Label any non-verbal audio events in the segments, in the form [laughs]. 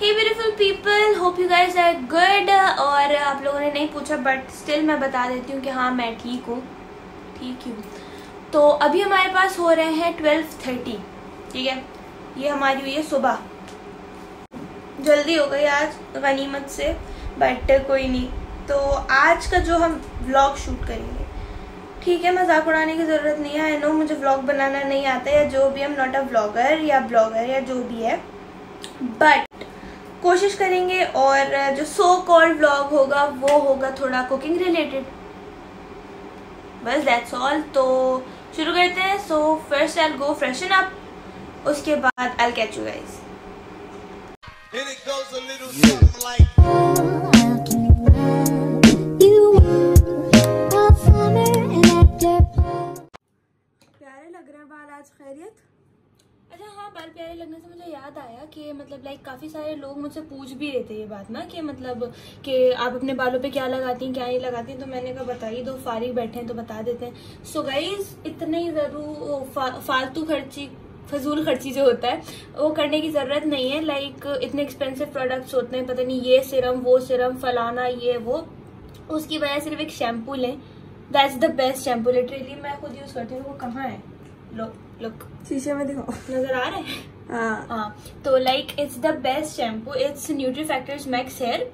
Hey beautiful people hope you guys are good और आप लोगों ने नहीं पूछा बट स्टिल मैं बता देती हूँ कि हाँ मैं ठीक हूँ। ठीक हूँ तो अभी हमारे पास हो रहे हैं ट्वेल्व थर्टी ठीक है? ये हमारी हुई है सुबह। जल्दी हो गई आज गनीमत से बट कोई नहीं। तो आज का जो हम व्लॉग शूट करेंगे, ठीक है? मज़ाक उड़ाने की ज़रूरत नहीं है। आई नो मुझे व्लॉग बनाना नहीं आता या जो भी हम नॉट अ व्लॉगर या ब्लॉगर या जो भी है। बट कोशिश करेंगे और जो सो कॉल्ड व्लॉग होगा वो होगा थोड़ा कुकिंग रिलेटेड बस दैट्स ऑल तो शुरू करते हैं। So first I go freshen up उसके बाद I catch you guys And it goes a little something like प्यारे लग रहे हैं बाल आज खैरियत? हाँ बाल प्यारे लगने से मुझे याद आया कि मतलब लाइक काफ़ी सारे लोग मुझसे पूछ भी रहे थे ये बात ना कि मतलब कि आप अपने बालों पे क्या लगाती हैं क्या नहीं लगाती हैं? तो मैंने कहा बताइए दो फारिग बैठे हैं तो बता देते हैं। सो गाइज़ इतने ही ज़रूर फा, फालतू खर्ची फजूल खर्ची जो होता है वो करने की ज़रूरत नहीं है। लाइक इतने एक्सपेंसिव प्रोडक्ट्स होते हैं पता नहीं ये सिरम वो सिरम फलाना ये वो। उसकी वजह सिर्फ़ एक शैम्पू लें। That's the best shampoo literally मैं खुद यूज़ करती हूँ वो कहाँ है? लो लुक शीशे में दिखाओ। नज़र आ रहे हैं? हाँ। हाँ तो like it's the best shampoo it's nutri factors max hair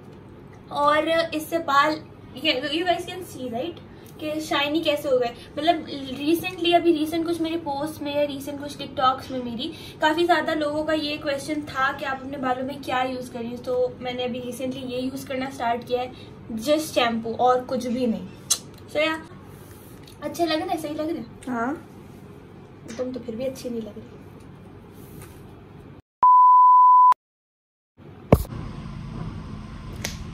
और इससे बाल you guys can see right कि शाइनी कैसे हो गए। मतलब रिसेंटली अभी रिसेंट कुछ मेरे पोस्ट में या रिसेंट कुछ टिकटॉक्स में मेरी काफ़ी ज़्यादा लोगों का ये क्वेश्चन था कि आप अपने बालों में क्या यूज़ करिए तो मैंने अभी रिसेंटली ये यूज़ करना स्टार्ट किया है जस्ट शैम्पू और कुछ भी नहीं। सो या अच्छे लग रहे सही लग रहे हाँ। तुम तो फिर भी अच्छी नहीं लग रही।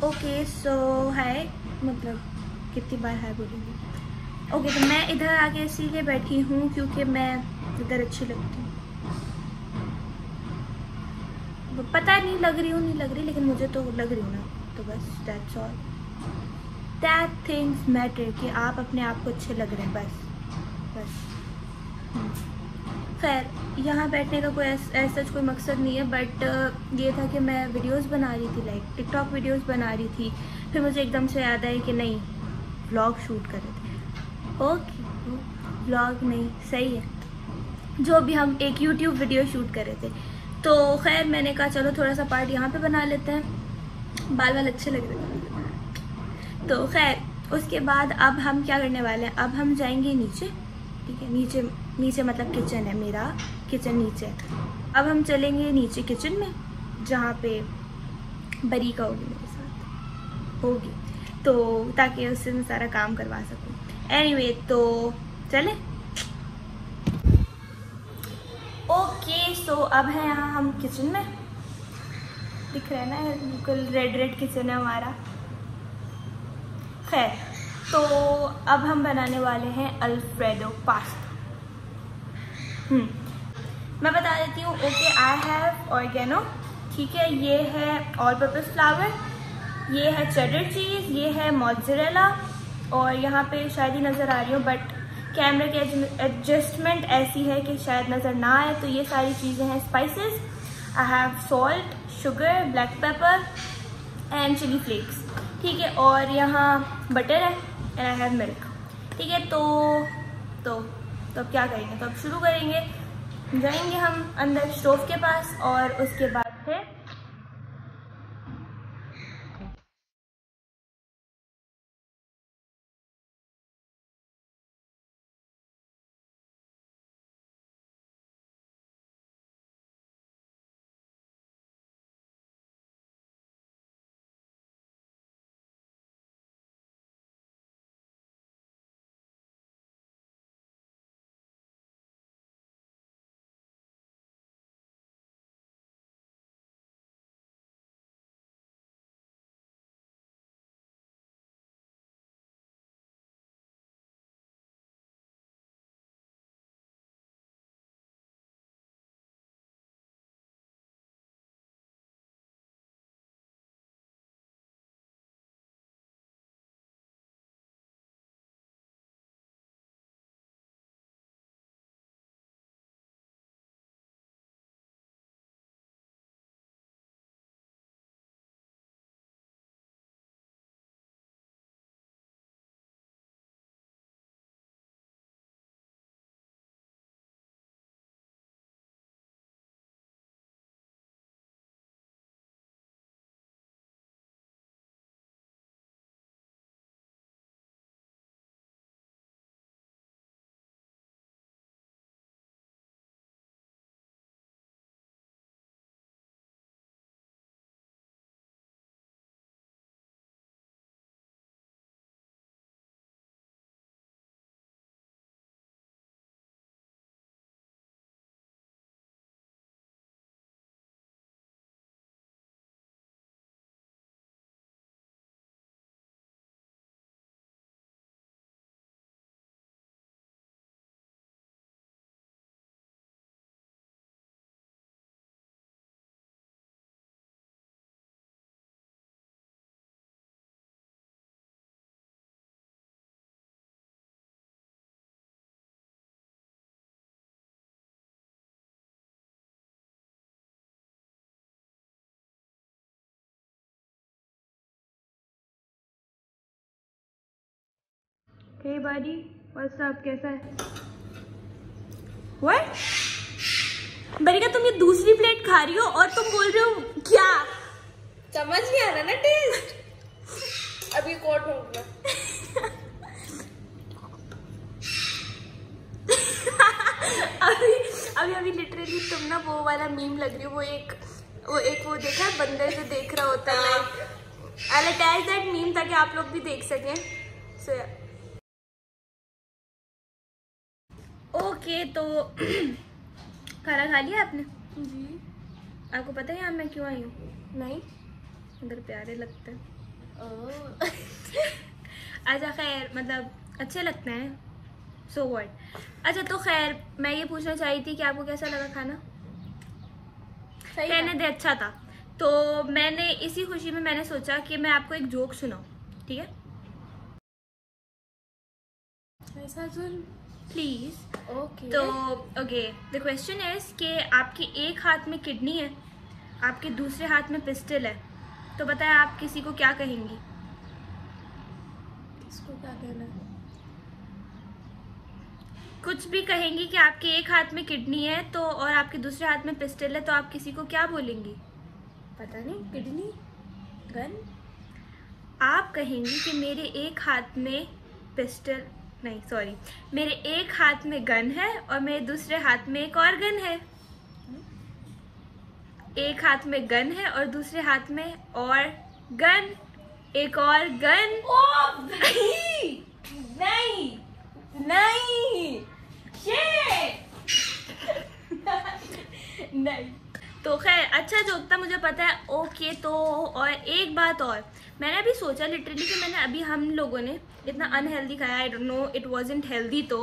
ओके सो है मतलब कितनी बार है बोलेंगे? ओके okay, तो मैं इधर आके इसीलिए बैठी हूँ क्योंकि मैं इधर अच्छी लगती हूँ। पता नहीं लग रही हूँ नहीं लग रही लेकिन मुझे तो लग रही हूँ ना तो बस that's all that things matter कि आप अपने आप को अच्छे लग रहे हैं बस बस। खैर, यहाँ बैठने का कोई ऐसा कोई मकसद नहीं है बट ये था कि मैं वीडियोस बना रही थी लाइक टिकटॉक वीडियोस बना रही थी। फिर मुझे एकदम से याद आई कि नहीं व्लॉग शूट कर रहे थे। ओके व्लॉग नहीं, सही है। जो भी हम एक यूट्यूब वीडियो शूट कर रहे थे। तो खैर, मैंने कहा, चलो थोड़ा सा पार्ट यहाँ पे बना लेते हैं। बाल बाल अच्छे लग रहे हैं तो खैर, उसके बाद अब हम क्या करने वाले हैं? अब हम जाएँगे नीचे, ठीक है, नीचे नीचे मतलब किचन है मेरा किचन नीचे। अब हम चलेंगे नीचे किचन में जहाँ पे बरीका होगी मेरे साथ। होगी। तो ताकि उससे मैं सारा काम करवा सकूँ। एनीवे anyway, तो चले। ओके सो अब है यहाँ हम किचन में। दिख रहा ना बिल्कुल रेड रेड किचन है हमारा। खैर तो अब हम बनाने वाले हैं अल्फ्रेडो पास्ता मैं बता देती हूँ ओके आई हैव ऑर्गेनो ठीक है, ये है ऑल पर्पज फ्लावर ये है चेडर चीज़ ये है मोजरेला और यहाँ पे शायद ही नज़र आ रही हूँ बट कैमरे की एडजस्टमेंट ऐसी है कि शायद नज़र ना आए तो ये सारी चीज़ें हैं spices I have salt sugar black pepper and chili flakes ठीक है, और यहाँ बटर है एंड आई हैव मिल्क ठीक है तो तो तो अब क्या करेंगे? तो अब शुरू करेंगे। जाएँगे हम अंदर स्टोव के पास और उसके बाद हे बाडी व्हाट्स अप कैसा है? व्हाट बरिका तुम ये दूसरी प्लेट खा रही हो और तुम बोल रहे हो क्या? समझ नहीं आ रहा ना टेस्ट अभी कोट होगा अभी अभी अभी लिटरली तुम ना वो वाला मीम लग रही हो वो एक वो एक वो देखा है बंदर जो देख रहा होता है आई अटैच दैट मीम ताकि आप लोग भी देख सकें। सो तो [clears throat] खाना खा लिया आपने? जी। आपको पता है यहाँ मैं क्यों आई हूँ? नहीं। अंदर प्यारे लगते हैं। [laughs] अच्छा खैर मतलब अच्छे लगते हैं। सो so वॉट अच्छा तो खैर मैं ये पूछना चाही थी कि आपको कैसा लगा खाना? कहने दे अच्छा था। तो मैंने इसी खुशी में मैंने सोचा कि मैं आपको एक जोक सुनाऊं ठीक है? ऐसा सुन। प्लीज़ ओके तो ओके द क्वेश्चन इज़ कि आपके एक हाथ में किडनी है आपके दूसरे हाथ में पिस्टल है तो बताएँ आप किसी को क्या कहेंगी? इसको क्या कहना है? कुछ भी कहेंगी कि आपके एक हाथ में किडनी है तो और आपके दूसरे हाथ में पिस्टल है तो आप किसी को क्या बोलेंगी? पता नहीं किडनी गन आप कहेंगी कि मेरे एक हाथ में पिस्टल नहीं सॉरी मेरे एक हाथ में गन है और मेरे दूसरे हाथ में एक और गन है। एक हाथ में गन है और दूसरे हाथ में और गन। एक और गन। ओ नहीं नहीं नहीं [laughs] नहीं। तो खैर अच्छा जोक था मुझे पता है ओके तो और एक बात और। मैंने अभी सोचा लिटरली कि मैंने अभी हम लोगों ने इतना अनहेल्दी खाया I don't know it wasn't healthy तो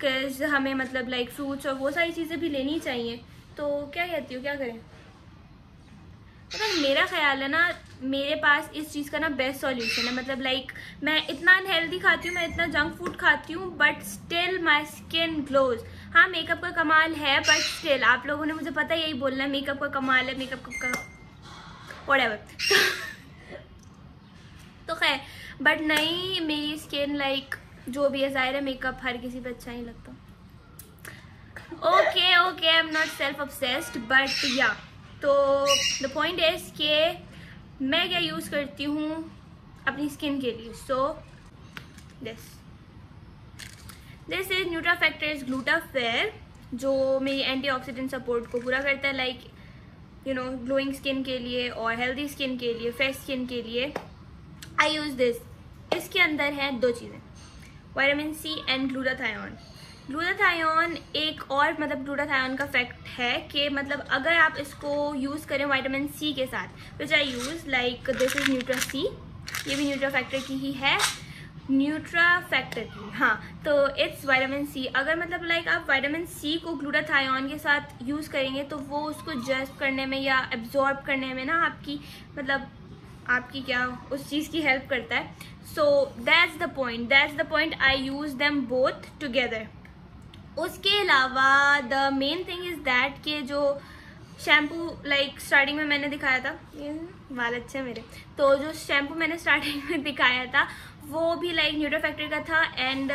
बिकॉज़ हमें मतलब लाइक फ्रूट्स और वो सारी चीज़ें भी लेनी चाहिए। तो क्या कहती हो, क्या करें? है मेरा ख्याल है ना, मेरे पास इस चीज़ का ना बेस्ट सॉल्यूशन है। मतलब लाइक मैं इतना अनहेल्दी खाती हूँ, मैं इतना जंक फ़ूड खाती हूँ but still my skin glows हाँ मेकअप का कमाल है बट स्टिल आप लोगों ने मुझे पता यही बोलना है मेकअप का कमाल है मेकअप का वट खैर [laughs] बट नहीं, मेरी स्किन लाइक जो भी है, ज़ाहिर है मेकअप हर किसी पे अच्छा नहीं लगता। Okay okay I am not self obsessed but या तो द पॉइंट इज़ कि मैं क्या यूज़ करती हूँ अपनी स्किन के लिए? So this this is nutra factors glutafair जो मेरी एंटीऑक्सीडेंट सपोर्ट को पूरा करता है like you know glowing skin के लिए और हेल्दी स्किन के लिए फ्रेश स्किन के लिए। आई यूज़ दिस इसके अंदर है दो चीज़ें। Vitamin C and glutathione glutathione एक और मतलब ग्लूटाथायोन का फैक्ट है कि मतलब अगर आप इसको यूज़ करें वाइटामिन सी के साथ which I use like this is nutra C ये भी न्यूट्रा फैक्टर की ही है। न्यूट्रा फैक्टर की हाँ। तो इट्स वाइटामिन सी अगर मतलब लाइक आप वाइटामिन सी को ग्लूटाथायोन के साथ यूज़ करेंगे तो वो उसको जस्ट करने में या एब्जॉर्ब करने में ना आपकी मतलब आपकी क्या उस चीज़ की हेल्प करता है. So that's the point that's the point I use them both together उसके अलावा the main thing is that के जो शैम्पू लाइक स्टार्टिंग में मैंने दिखाया था, ये बाल अच्छे मेरे. तो जो शैम्पू मैंने स्टार्टिंग में दिखाया था, वो भी लाइक न्यूट्रो फैक्ट्री का था एंड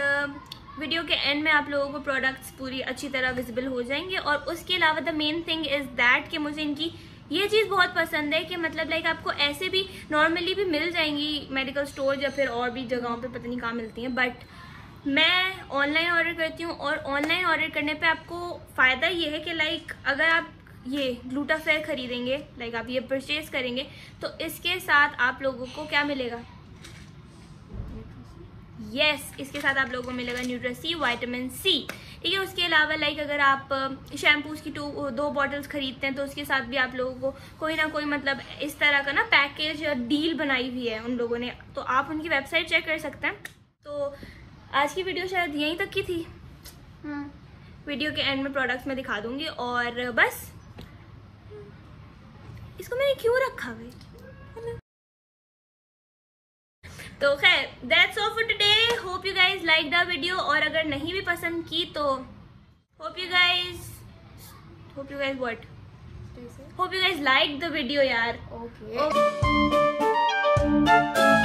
वीडियो के एंड में आप लोगों को प्रोडक्ट्स पूरी अच्छी तरह विजिबल हो जाएँगे. और उसके अलावा the main thing is that कि मुझे इनकी ये चीज़ बहुत पसंद है कि मतलब लाइक आपको ऐसे भी नॉर्मली भी मिल जाएँगी मेडिकल स्टोर या फिर और भी जगहों पे, पता नहीं कहाँ मिलती हैं बट मैं ऑनलाइन ऑर्डर करती हूँ और ऑनलाइन ऑर्डर करने पे आपको फ़ायदा ये है कि लाइक अगर आप ये ग्लूटाफेयर खरीदेंगे लाइक आप ये परचेज करेंगे तो इसके साथ आप लोगों को क्या मिलेगा? यस yes, इसके साथ आप लोगों को मिलेगा न्यूट्रा सी वाइटामिन सी ठीक है उसके अलावा लाइक अगर आप शैम्पूज की टू दो बॉटल्स खरीदते हैं तो उसके साथ भी आप लोगों को कोई ना कोई मतलब इस तरह का ना पैकेज या डील बनाई हुई है उन लोगों ने। तो आप उनकी वेबसाइट चेक कर सकते हैं। तो आज की वीडियो शायद यहीं तक की थी। वीडियो के एंड में प्रोडक्ट्स मैं दिखा दूँगी और बस। इसको मैंने क्यों रखा भाई? तो खैर that's all for guys like the video और अगर नहीं भी पसंद की तो hope you guys hope you guys what hope you guys like the video यार. Okay Okay.